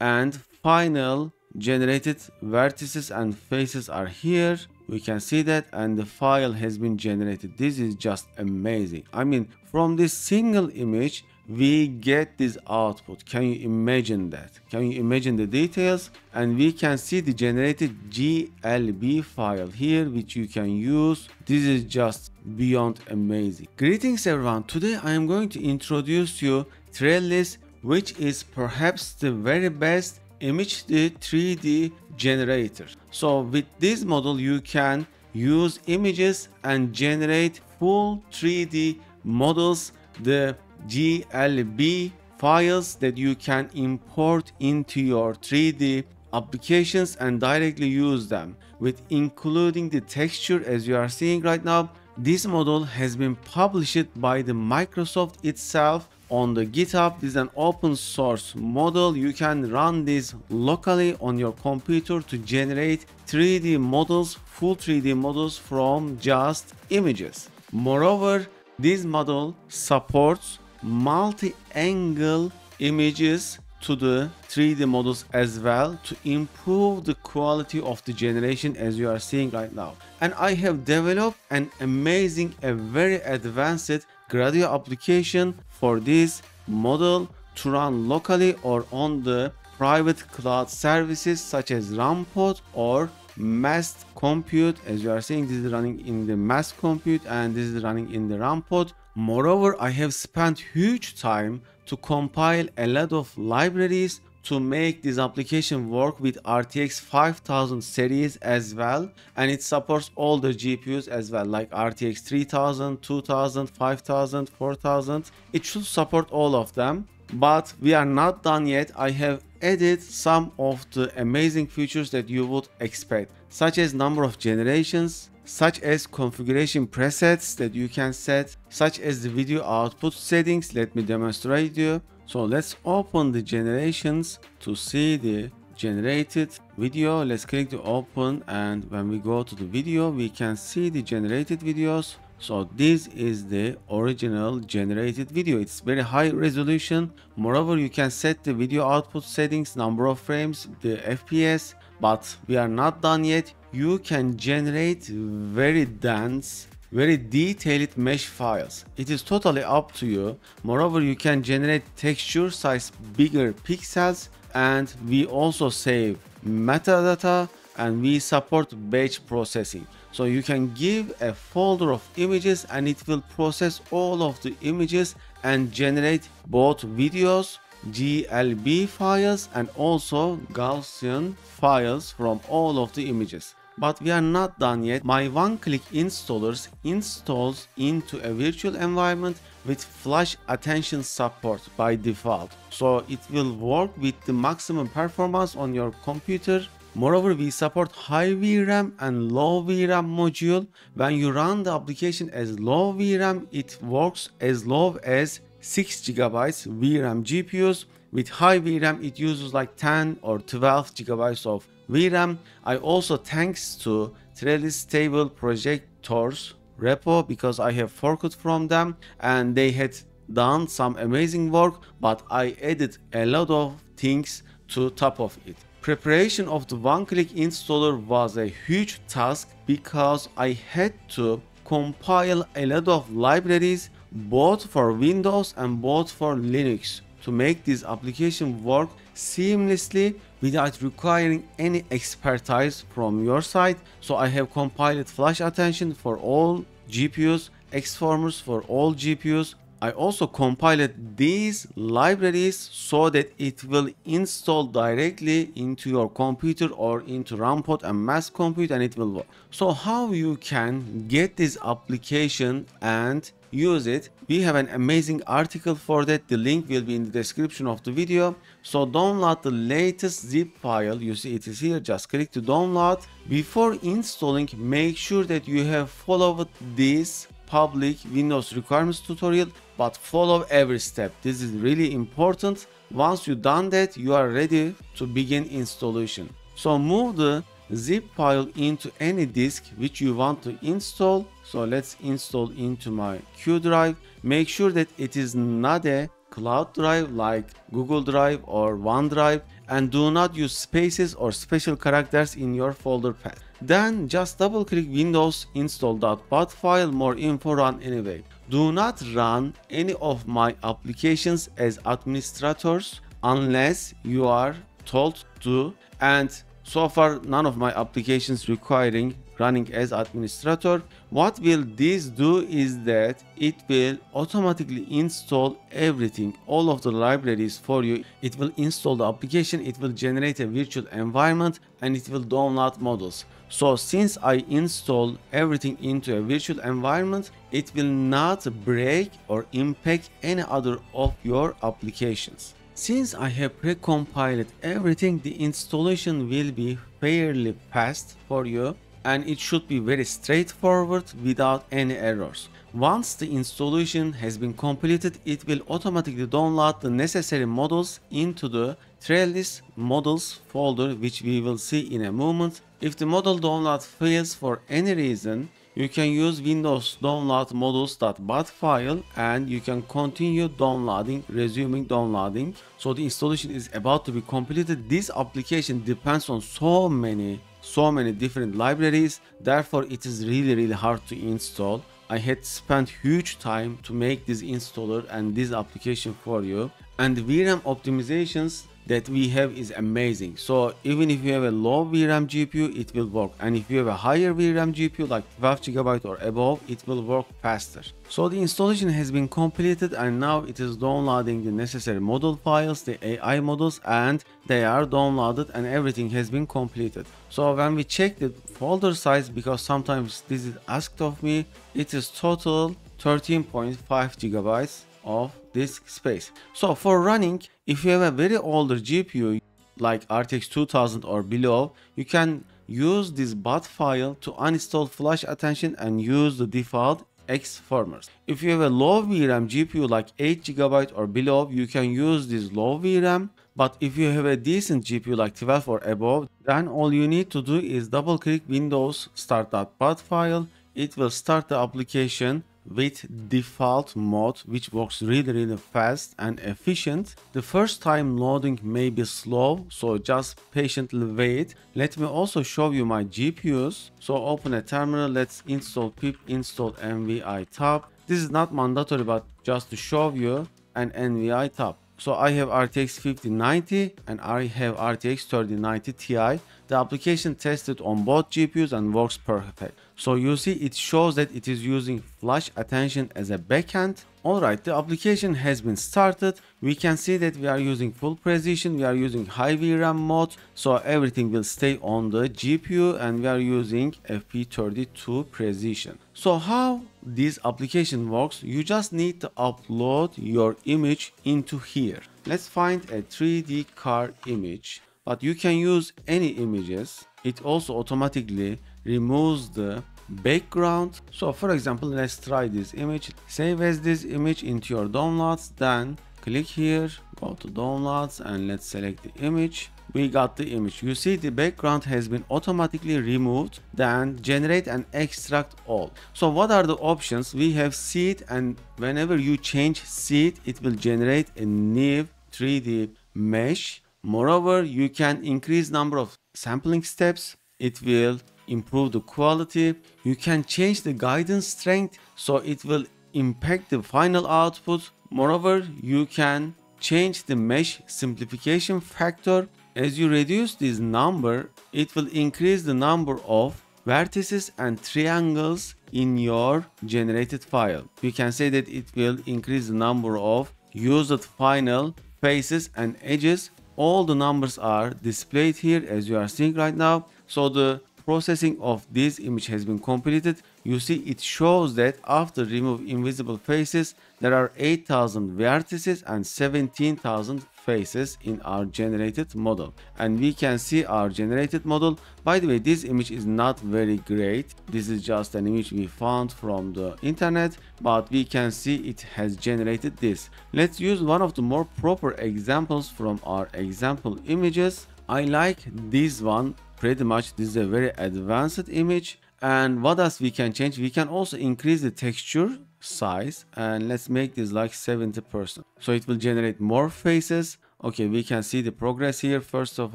and final generated vertices and faces are here. We can see that and the file has been generated. This is just amazing. I mean from this single image we get this output. Can you imagine that? Can you imagine the details? And we can see the generated glb file here which you can use. This is just beyond amazing. Greetings everyone. Today i am going to introduce you trellis which is perhaps the very best image 3d generator. So with this model you can use images and generate full 3d models the GLB files that you can import into your 3D applications and directly use them with including the texture as you are seeing right now. This model has been published by the Microsoft itself on the github. This is an open source model. You can run this locally on your computer to generate 3d models full 3d models from just images. Moreover this model supports multi-angle images to the 3D models as well to improve the quality of the generation as you are seeing right now. And I have developed an amazing, a very advanced Gradio application for this model to run locally or on the private cloud services such as RunPod or Massed Compute. As you are seeing, this is running in the Massed Compute and this is running in the RunPod. Moreover, I have spent huge time to compile a lot of libraries to make this application work with RTX 5000 series as well and it supports all the GPUs as well like RTX 3000, 2000, 5000, 4000 it should support all of them but we are not done yet I have added some of the amazing features that you would expect such as number of generations such as configuration presets that you can set, such as the video output settings. Let me demonstrate you. So let's open the generations to see the generated video. Let's click to open and when we go to the video, we can see the generated videos. So this is the original generated video. It's very high resolution. Moreover, you can set the video output settings, number of frames, the FPS, but we are not done yet you can generate very dense very detailed mesh files. It is totally up to you. Moreover you can generate texture size bigger pixels and we also save metadata and we support batch processing. So you can give a folder of images and it will process all of the images and generate both videos glb files and also gaussian files from all of the images but we are not done yet. My one-click installers installs into a virtual environment with flash attention support by default. So it will work with the maximum performance on your computer. Moreover, we support high VRAM and low VRAM module. When you run the application as low VRAM, it works as low as 6 gigabytes VRAM GPUs. With high VRAM, it uses like 10 or 12 gigabytes of VRAM. I also thanks to Trellis Stable Projectors repo because I have forked from them and they had done some amazing work but I added a lot of things to top of it. Preparation of the one-click installer was a huge task because I had to compile a lot of libraries both for Windows and both for Linux to make this application work seamlessly without requiring any expertise from your side. So I have compiled flash attention for all GPUs, Xformers for all GPUs. I also compiled these libraries so that it will install directly into your computer or into RunPod and Massed Compute and it will work. So how you can get this application and use it? We have an amazing article for that. The link will be in the description of the video. So download the latest zip file. You see it is here. Just click to download. Before installing make sure that you have followed this public windows requirements tutorial but follow every step. This is really important. Once you done that you are ready to begin installation. So move the zip file into any disk which you want to install. So let's install into my Q drive. Make sure that it is not a cloud drive like Google Drive or OneDrive and do not use spaces or special characters in your folder path. Then just double click Windows install.bat file more info run anyway. Do not run any of my applications as administrators unless you are told to and so far none of my applications requiring running as administrator what will this do is that it will automatically install everything all of the libraries for you. It will install the application it will generate a virtual environment and it will download models. So since I install everything into a virtual environment it will not break or impact any other of your applications. Since I have pre-compiled everything, the installation will be fairly fast for you and it should be very straightforward without any errors. Once the installation has been completed, it will automatically download the necessary models into the Trellis models folder which we will see in a moment. If the model download fails for any reason, you can use windows download models.bat file and you can continue downloading resuming downloading so the installation is about to be completed this application depends on so many so many different libraries therefore it is really really hard to install. I had spent huge time to make this installer and this application for you. And VRAM optimizations that we have is amazing. So even if you have a low VRAM GPU, it will work. And if you have a higher VRAM GPU like 12 GB or above, it will work faster. So the installation has been completed and now it is downloading the necessary model files, the AI models and they are downloaded and everything has been completed. So when we check the folder size, because sometimes this is asked of me, it is total 13.5 gigabytes of disk space. So for running, if you have a very older GPU like RTX 2000 or below, you can use this bat file to uninstall flash attention and use the default Xformers. If you have a low VRAM GPU like 8GB or below, you can use this low VRAM. But if you have a decent GPU like 12 or above, then all you need to do is double click Windows start.bat file. It will start the application with default mode which works really really fast and efficient. The first time loading may be slow so just patiently wait. Let me also show you my GPUs. So open a terminal, let's install pip install nvitop. This is not mandatory but just to show you an nvitop. So I have RTX 5090 and I have RTX 3090 Ti. The application tested on both GPUs and works perfect. So you see it shows that it is using flash attention as a backend. Alright, the application has been started. We can see that we are using full precision, we are using high VRAM mode, so everything will stay on the GPU and we are using FP32 precision. So how this application works, you just need to upload your image into here. Let's find a 3D car image, but you can use any images. It also automatically removes the background so for example let's try this image save as this image into your downloads then click here go to downloads and let's select the image we got the image you see the background has been automatically removed then generate and extract all so what are the options we have seed and whenever you change seed it will generate a new 3d mesh moreover you can increase number of sampling steps it will improve the quality. You can change the guidance strength so it will impact the final output. Moreover, you can change the mesh simplification factor. As you reduce this number, it will increase the number of vertices and triangles in your generated file. You can say that it will increase the number of used final faces and edges. All the numbers are displayed here as you are seeing right now. So the processing of this image has been completed, you see it shows that after remove invisible faces, there are 8000 vertices and 17,000 faces in our generated model. And we can see our generated model. By the way, this image is not very great. This is just an image we found from the internet, but we can see it has generated this. Let's use one of the more proper examples from our example images. I like this one pretty much this is a very advanced image and what else we can change we can also increase the texture size and let's make this like 70%. So it will generate more faces. Okay, we can see the progress here. First of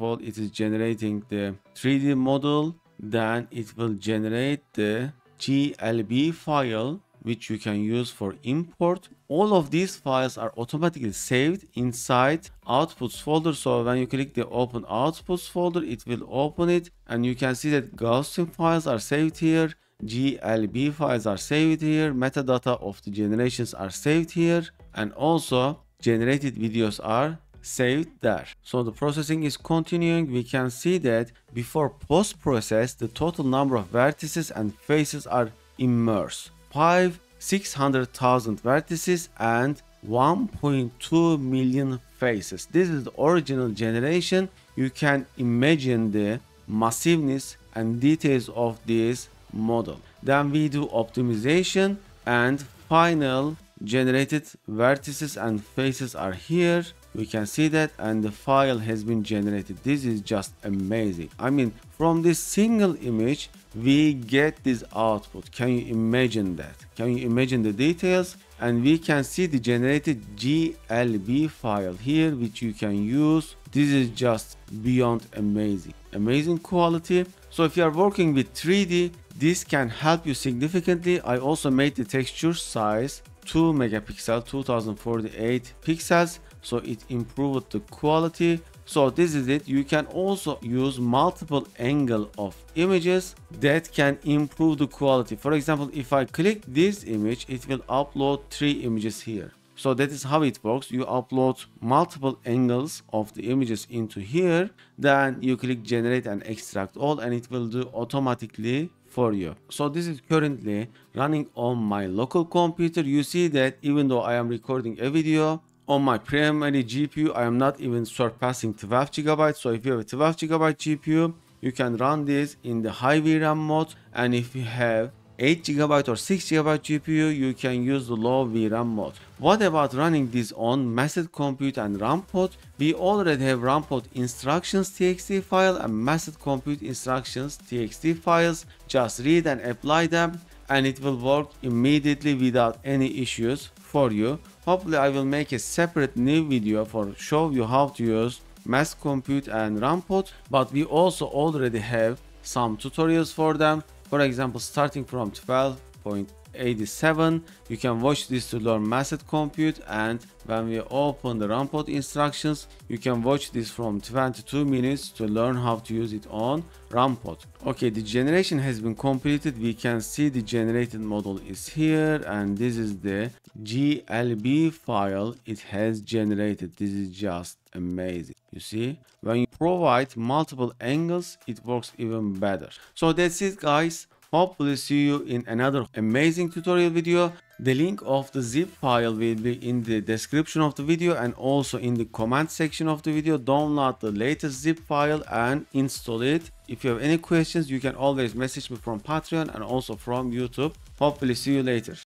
all, it is generating the 3D model. Then it will generate the GLB file which you can use for import. All of these files are automatically saved inside outputs folder. So when you click the open outputs folder, it will open it and you can see that Gaussian files are saved here. GLB files are saved here. Metadata of the generations are saved here. And also generated videos are saved there. So the processing is continuing. We can see that before post process, the total number of vertices and faces are immersed. 5 600,000 vertices and 1.2 million faces. This is the original generation. You can imagine the massiveness and details of this model. Then we do optimization and final generated vertices and faces are here. We can see that and the file has been generated. This is just amazing. I mean from this single image we get this output. Can you imagine that? Can you imagine the details? And we can see the generated glb file here which you can use. This is just beyond amazing amazing quality. So if you are working with 3d this can help you significantly. I also made the texture size 2 megapixel 2048 pixels so it improved the quality. So this is it. You can also use multiple angle of images that can improve the quality. For example if i click this image it will upload three images here so that is how it works you upload multiple angles of the images into here then you click generate and extract all and it will do automatically for you so this is currently running on my local computer you see that even though i am recording a video on my primary GPU, I am not even surpassing 12 GB. So if you have a 12 GB GPU, you can run this in the high VRAM mode. And if you have 8 GB or 6 GB GPU, you can use the low VRAM mode. What about running this on Massed Compute and RunPod? We already have RunPod instructions txt file and Massed Compute instructions txt files. Just read and apply them and it will work immediately without any issues for you. Hopefully I will make a separate new video for show you how to use Massed Compute and RunPod but we also already have some tutorials for them for example starting from 12.8 87 you can watch this to learn Massed Compute and when we open the RunPod instructions you can watch this from 22 minutes to learn how to use it on RunPod okay the generation has been completed. We can see the generated model is here and this is the glb file it has generated. This is just amazing. You see? When you provide multiple angles it works even better. So that's it guys Hopefully see you in another amazing tutorial video. The link of the zip file will be in the description of the video and also in the comment section of the video. Download the latest zip file and install it. If you have any questions, you can always message me from Patreon and also from YouTube. Hopefully see you later.